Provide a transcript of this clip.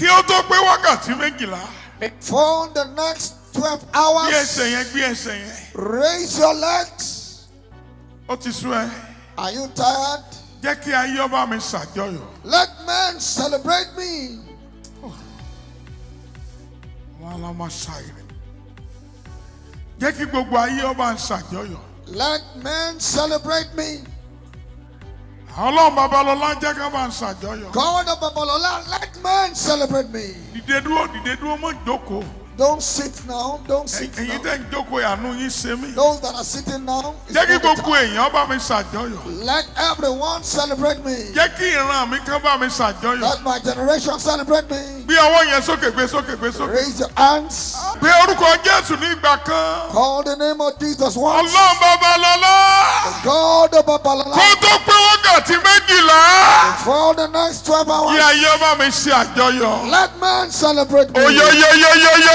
kí ó tó pé wákàtí méjìlá For the next 12 gbé hours, ẹsẹ̀ yẹn gbé ẹsẹ̀ yẹn raise your legs. ó ti sún ẹ Are you tired? jẹ́ kí ayé ọba mi ṣàjọyọ̀ Let men celebrate me. wọn la máa ṣàìrè jẹ́ kí gbogbo ayé ọba ń ṣàjọyọ̀ Let men celebrate me. Ọlọ́run babalọ́lá jẹ́ ká ń ṣàjọyọ̀ God of Babalola, let men celebrate me. dìde dúró dìde dúró mọ́ jókòó Don't sit now. Don't sit ẹ̀yin now. tẹ́ ń jókòó àánú yín ṣe mí Those that are sitting now, jẹ́ kí gbogbo èèyàn bá mi ṣàjọyọ̀ let everyone celebrate me. jẹ́ kí ìran mi ká bá mi ṣàjọyọ̀ Let my generation celebrate me. gbé ọwọ́ yẹn sókè gbé sókè gbé sókè Raise your hands. gbé orúkọ jésù ní ìgbà kan Call the name of Jesus once. ọlọ́run babalọ́lá God of kó Babalola. tó pé wákàtí méjìlá For the next 12 kí hours, ayé ọba mi ṣe àjọyọ̀ let men celebrate me. oyoyoyoyoyoyo